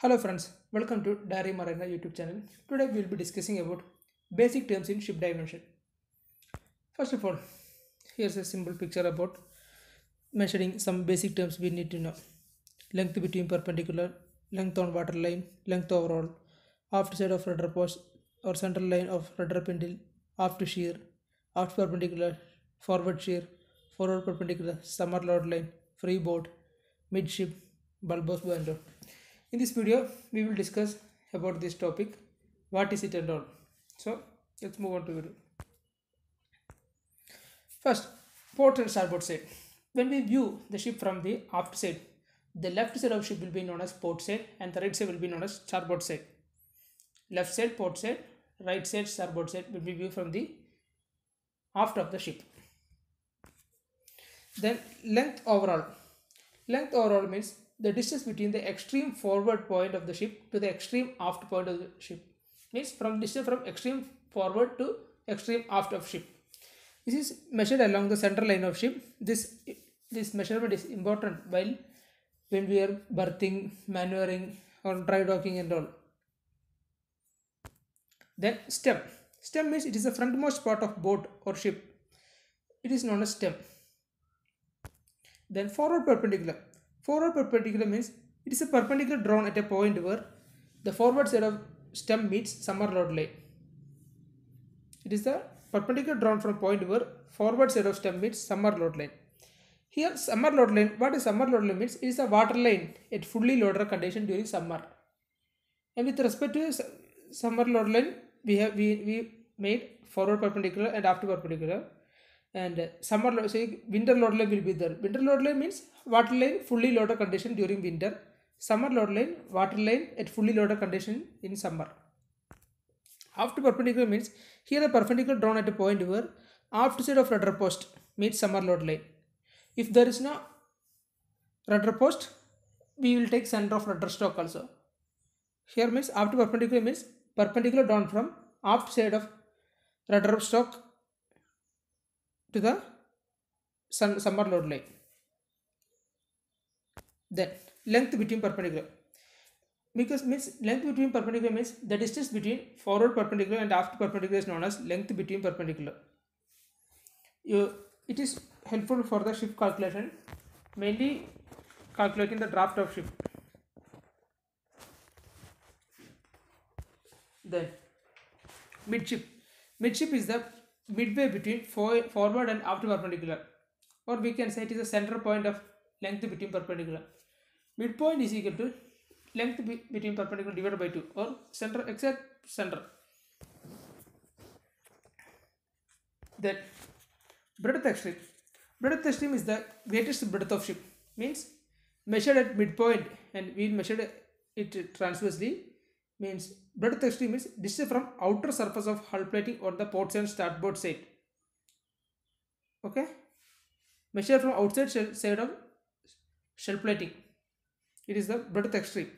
Hello friends, welcome to Daring Mariner YouTube channel. Today we will be discussing about basic terms in ship dimension. First of all, here's a simple picture about measuring some basic terms we need to know. Length between perpendicular, length on water line, length overall, aft side of rudder post or central line of rudder spindle, aft shear, aft perpendicular, forward shear, forward perpendicular, summer load line, freeboard, midship, bulbous bundle. In this video, we will discuss about this topic, what is it and all. So, let's move on to video. First, port and starboard side. When we view the ship from the aft side, the left side of ship will be known as port side and the right side will be known as starboard side. Left side port side, right side starboard side will be viewed from the aft of the ship. Then length overall. Length overall means the distance between the extreme forward point of the ship to the extreme aft point of the ship. Means from distance from extreme forward to extreme aft of ship. This is measured along the center line of ship. This this measurement is important while when we are berthing, maneuvering, or dry docking and all. Then stem. Stem means it is the frontmost part of boat or ship. It is known as stem. Then forward perpendicular. Forward perpendicular means it is a perpendicular drawn at a point where the forward side of stem meets summer load line. It is the perpendicular drawn from point where forward side of stem meets summer load line. Here summer load line, what is summer load line means? It is a water line at fully loaded condition during summer. And with respect to summer load line, we have we, we made forward perpendicular and after perpendicular. And summer load, say winter load line will be there. Winter load line means water line fully loaded condition during winter. Summer load line, water line at fully loaded condition in summer. Aft perpendicular means here the perpendicular drawn at a point where aft side of rudder post meets summer load line. If there is no rudder post, we will take center of rudder stock also. Here means aft perpendicular means perpendicular drawn from aft side of rudder stock to the sun, summer load line. Then length between perpendicular. Because means length between perpendicular means the distance between forward perpendicular and aft perpendicular is known as length between perpendicular. You, it is helpful for the ship calculation, mainly calculating the draft of ship. Then midship. Midship is the midway between forward and aft perpendicular, or we can say it is the center point of length between perpendicular. Midpoint is equal to length be- between perpendicular divided by 2 or center exact center. Then breadth extreme. Breadth extreme is the greatest breadth of ship. Means measured at midpoint and we measured it transversely means breadth extreme is distance from outer surface of hull plating or the port and starboard side. Okay. Measure from outside shell, side of shell plating. It is the breadth extreme.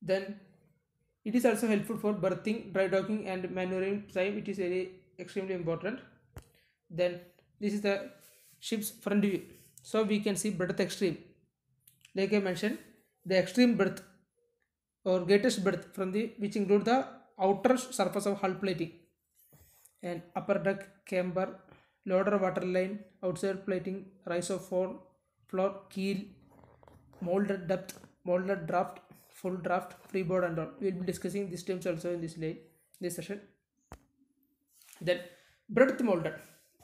Then it is also helpful for berthing, dry docking and maneuvering time. It is very extremely important. Then this is the ship's front view. So we can see breadth extreme. Like I mentioned, the extreme breadth or greatest breadth from the which include the outer surface of hull plating and upper deck camber, loader water line, outside plating, rise of fall, floor, keel, molded depth, molded draft, full draft, freeboard and all. We will be discussing these terms also in this lane, this session. Then breadth molded.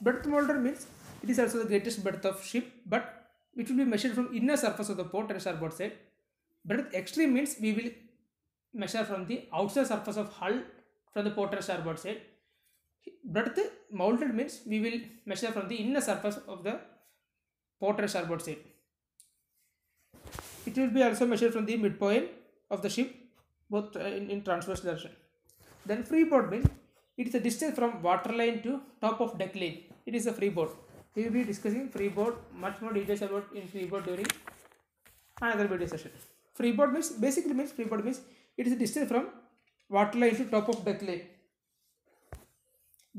Breadth molded means it is also the greatest breadth of ship, but which will be measured from inner surface of the port and starboard side. Breadth extreme means we will measure from the outside surface of hull from the port and starboard side. Breadth molded means we will measure from the inner surface of the port and starboard side. It will be also measured from the midpoint of the ship, both uh, in, in transverse direction. Then freeboard means it is the distance from waterline to top of deck line. It is a freeboard. We will be discussing freeboard much more details about in freeboard during another video session. Freeboard means basically means freeboard means it is the distance from water line to top of line.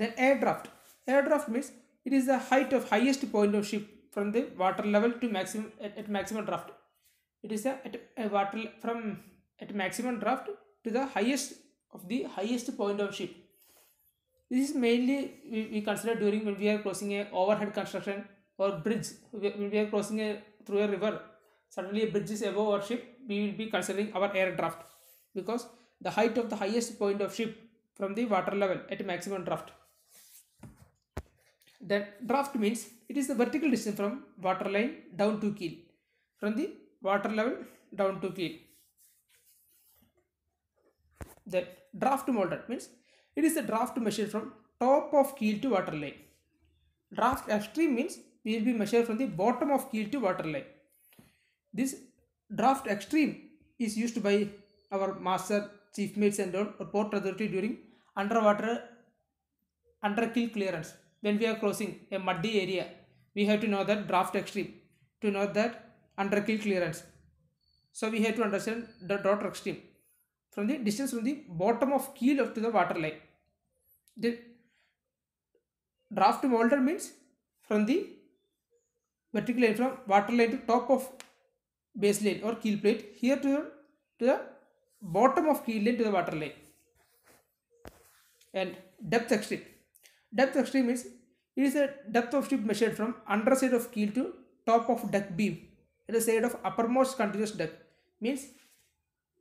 Then air draft. Air draft means it is the height of highest point of ship from the water level to maximum at, at maximum draft. It is a, at a water from at maximum draft to the highest of the highest point of ship. This is mainly we, we consider during when we are crossing a overhead construction or bridge. When we are crossing a through a river, suddenly a bridge is above our ship, we will be considering our air draft because the height of the highest point of ship from the water level at maximum draft. Then draft means it is the vertical distance from water line down to keel. From the water level down to keel. Then draft molder means it is the draft measured from top of keel to water line. Draft extreme means we will be measured from the bottom of keel to water line. This draft extreme is used by our master, chief mates and all or port authority during underwater under keel clearance. When we are crossing a muddy area, we have to know that draft extreme to know that under keel clearance. So we have to understand the draft extreme from the distance from the bottom of keel up to the water line. The draft molder means from the vertical line from water line to top of base line or keel plate here to, to the bottom of keel line to the water line. And depth extreme. Depth extreme is it is a depth of ship measured from underside of keel to top of deck beam at the side of uppermost continuous deck means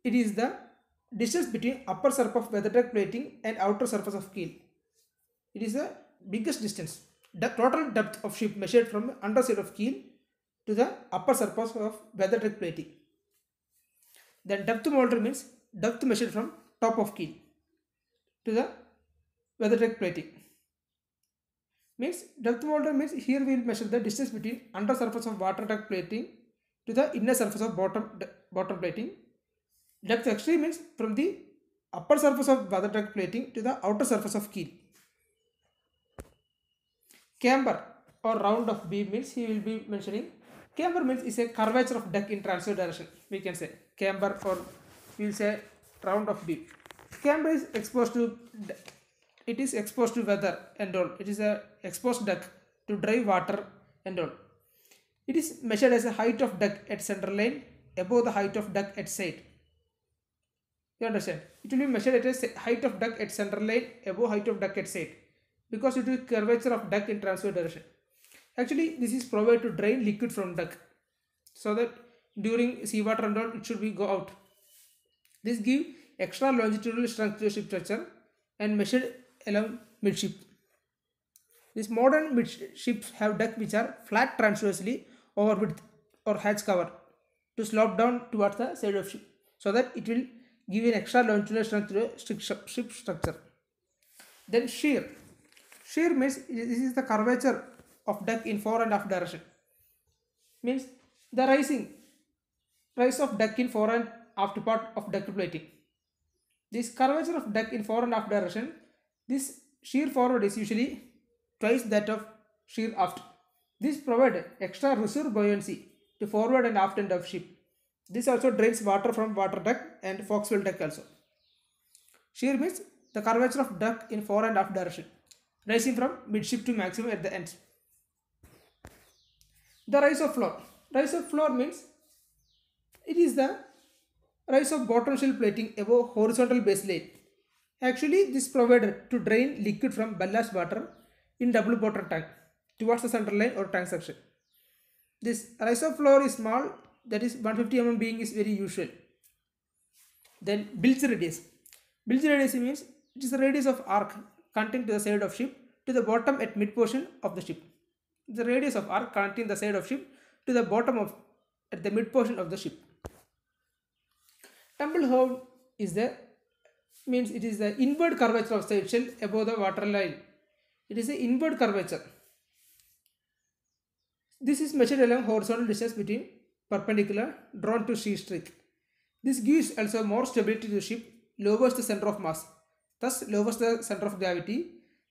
it is the distance between upper surface of weather deck plating and outer surface of keel. It is the biggest distance. The total depth of ship measured from underside of keel to the upper surface of weather deck plating. Then depth molder means depth measured from top of keel to the weather deck plating. Means depth molder means here we will measure the distance between under surface of water deck plating to the inner surface of bottom bottom plating. Depth extreme means from the upper surface of weather deck plating to the outer surface of keel. Camber or round of beam means he will be mentioning. Camber means is a curvature of deck in transverse direction. We can say camber or we will say round of beam. Camber is exposed to it is exposed to weather and all. It is a exposed deck to dry water and all. It is measured as a height of deck at center line above the height of deck at side. You understand? It will be measured at a height of deck at center line above height of deck at side because it is curvature of deck in transverse direction. Actually, this is provided to drain liquid from deck so that during seawater and all it should be go out. This give extra longitudinal strength to ship structure and measured along midship. These modern midships have deck which are flat transversely over width or hatch cover to slope down towards the side of ship so that it will give an extra longitudinal strength to the ship structure. Then shear. Shear means this is the curvature of deck in fore and aft direction. Means the rising rise of deck in fore and aft part of deck plating. This curvature of deck in fore and aft direction, this shear forward is usually twice that of shear aft. This provides extra reserve buoyancy to forward and aft end of ship. This also drains water from water deck and forecastle deck also. Shear means the curvature of deck in fore and aft direction, rising from midship to maximum at the ends. The rise of floor. Rise of floor means it is the rise of bottom shell plating above horizontal base line. Actually, this provided to drain liquid from ballast water in double bottom tank towards the center line or tank section. This rise of floor is small, that is 150 mm being is very usual. Then bilge radius. Bilge radius means it is the radius of arc connecting to the side of ship to the bottom at mid portion of the ship. The radius of arc connecting the side of ship to the bottom of at the mid portion of the ship. Tumblehome is the means it is the inward curvature of shell above the water line. It is the inward curvature. This is measured along horizontal distance between perpendicular drawn to sea streak. This gives also more stability to the ship, lowers the center of mass, thus lowers the center of gravity.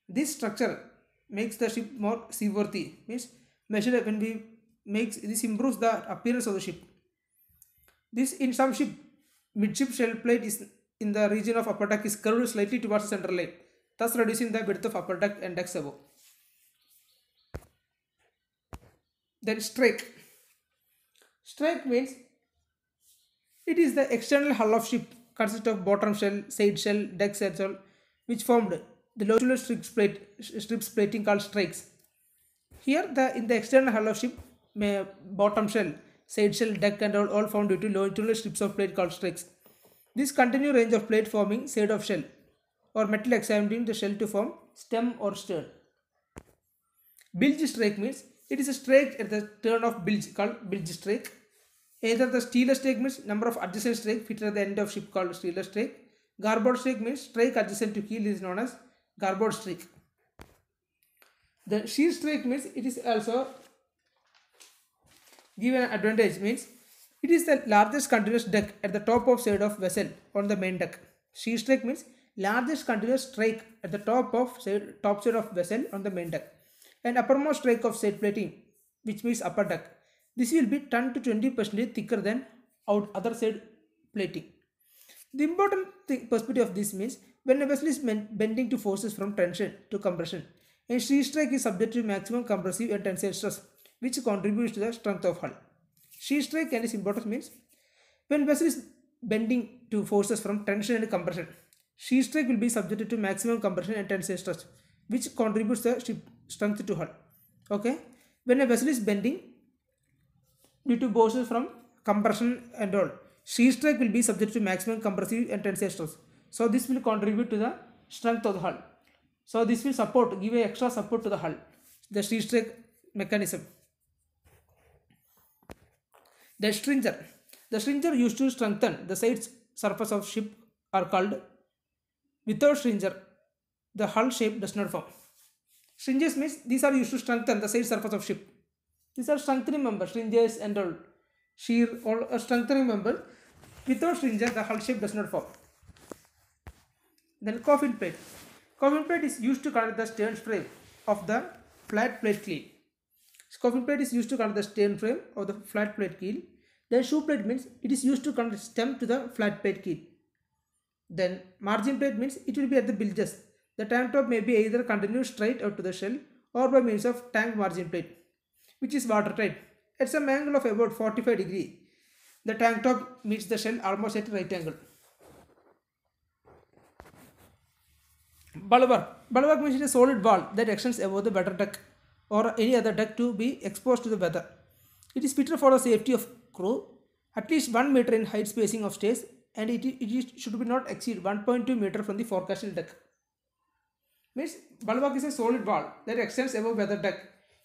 This structure makes the ship more seaworthy. Means measured when we makes this improves the appearance of the ship. This in some ship midship shell plate is in the region of upper deck is curved slightly towards the center line, thus reducing the width of upper deck and decks above. Then strike. Strike means It is the external hull of ship consists of bottom shell, side shell, deck shell, which formed the longitudinal strips, plate, strips plating called strakes. Here, the in the external hull of ship, may, bottom shell, side shell, deck, and all, all found due to longitudinal strips of plate called strakes. This continue range of plate forming side of shell or metal examining the shell to form stem or stern. Bilge strake means it is a strake at the turn of bilge called bilge strake. Either the stealer strake means number of adjacent strake fitted at the end of ship called stealer strake. Garboard strake means strake adjacent to keel is known as garboard strake. The sheer strake means it is also given an advantage means it is the largest continuous deck at the top of side of vessel on the main deck. Shear strake means largest continuous strike at the top of side, top side of vessel on the main deck and uppermost strike of side plating which means upper deck. This will be 10 to 20 percent thicker than out other side plating. The important thing, perspective of this means when a vessel is bending to forces from tension to compression and shear strike is subject to maximum compressive and tensile stress which contributes to the strength of hull. Shear strike and its importance means when vessel is bending to forces from tension and compression, shear strike will be subjected to maximum compression and tensile stress which contributes the strength to hull. Okay, when a vessel is bending due to forces from compression and all, shear strike will be subject to maximum compressive and tensile stress. So this will contribute to the strength of the hull. So this will support, give extra support to the hull, the shear strike mechanism. The stringer. The stringer used to strengthen the sides surface of ship are called. Without stringer, the hull shape does not form. Stringers means these are used to strengthen the side surface of ship. These are strengthening members, stringers and all. Shear, all strengthening member. Without stringer, the hull shape does not form. Then coffin plate. Coffin plate is used to connect the stern frame of the flat plate keel. Coffin plate is used to connect the stern frame of the flat plate keel. Then shoe plate means it is used to connect stem to the flat plate keel. Then margin plate means it will be at the bilges. The tank top may be either continued straight out to the shell or by means of tank margin plate, which is watertight. At some angle of about 45 degree, the tank top meets the shell almost at right angle. Bulwark. Bulwark means it is a solid wall that extends above the weather deck or any other deck to be exposed to the weather. It is fitted for the safety of crew, at least 1 meter in height spacing of stays and it, should be not exceed 1.2 meter from the forecastle deck. Means bulwark is a solid wall that extends above weather deck.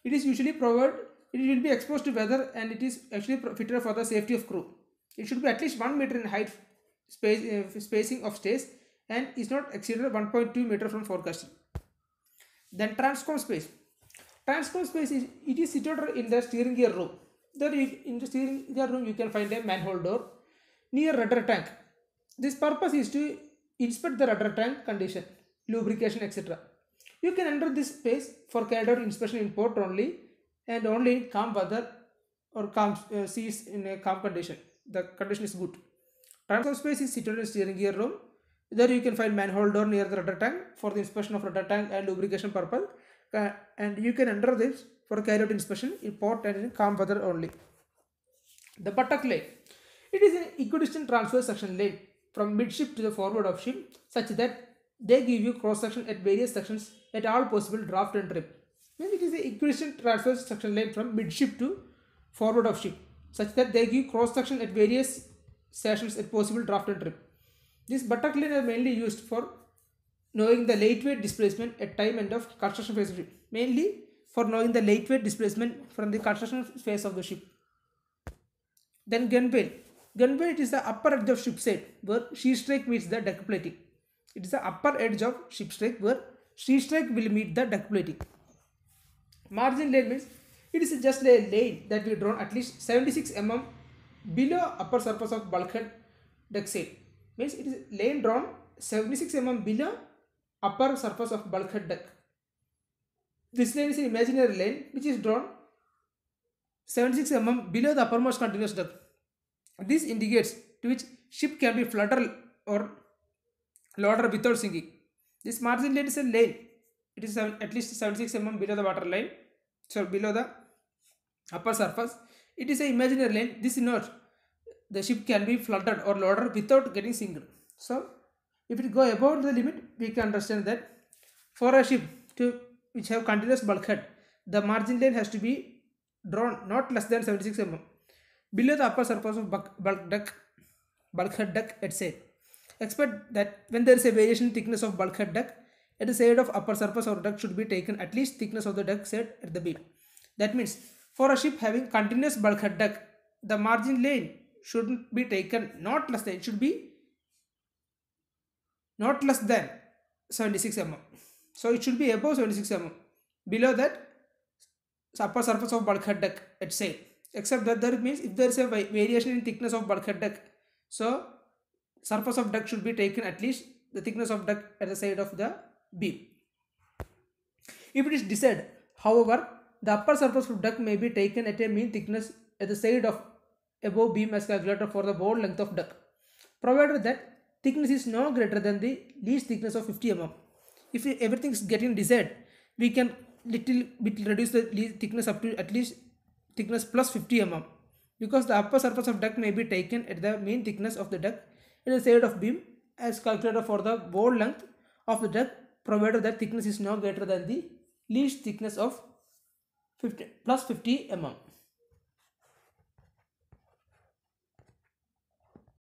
It is usually provided, it will be exposed to weather and it is actually fitted for the safety of crew. It should be at least 1 meter in height space, uh, spacing of stays and is not exceeded 1.2 meter from forecastle. Then transcom space. Transcom space is it is situated in the steering gear room. There in the steering gear room you can find a manhole door near rudder tank. This purpose is to inspect the rudder tank condition, lubrication etc. You can enter this space for carried out inspection in port only and only in calm weather or calm uh, seas in a calm condition. The condition is good. Transcom space is situated in steering gear room there you can find manhole door near the rudder tank for the inspection of rudder tank and lubrication purpose. Uh, and you can enter this for carry out inspection in port and in calm weather only. The buttock lane. It is an equidistant transfer section lane from midship to the forward of ship such that they give you cross section at various sections at all possible draft and trim. Means it is an equidistant transfer section lane from midship to forward of ship such that they give cross section at various sections at possible draft and trim. This butter cleaner are mainly used for knowing the lightweight displacement at time end of construction phase of ship. Mainly for knowing the lightweight displacement from the construction phase of the ship. Then gunwale. Gunwale is the upper edge of ship side where shear strike meets the deck plating. It is the upper edge of ship strike where shear strike will meet the deck plating. Margin lane means it is just a lane that will drawn at least 76 mm below upper surface of bulkhead deck side means it is lane drawn 76 mm below upper surface of bulkhead deck. This lane is an imaginary lane which is drawn 76 mm below the uppermost continuous deck. This indicates to which ship can be flutter or lower without sinking. This margin lane is a lane. It is at least 76 mm below the water line, so below the upper surface. It is an imaginary lane. This is not the ship can be flooded or loaded without getting sunk so if it go above the limit we can understand that for a ship to which have continuous bulkhead the margin line has to be drawn not less than 76 mm. Below the upper surface of bulk, deck bulkhead deck at side expect that when there is a variation thickness of bulkhead deck at the side of upper surface or deck should be taken at least thickness of the deck side at the beam. That means for a ship having continuous bulkhead deck the margin lane shouldn't be taken not less than it should be not less than 76 mm. So it should be above 76 mm. Below that upper surface of bulkhead deck at side except that there means if there is a variation in thickness of bulkhead deck so surface of deck should be taken at least the thickness of deck at the side of the beam. If it is decided however the upper surface of deck may be taken at a mean thickness at the side of above beam as calculated for the whole length of deck provided that thickness is no greater than the least thickness of 50 mm if everything is getting desired we can little bit reduce the thickness up to at least thickness plus 50 mm because the upper surface of deck may be taken at the mean thickness of the deck at the side of beam as calculated for the whole length of the deck provided that thickness is no greater than the least thickness of 50 plus 50 mm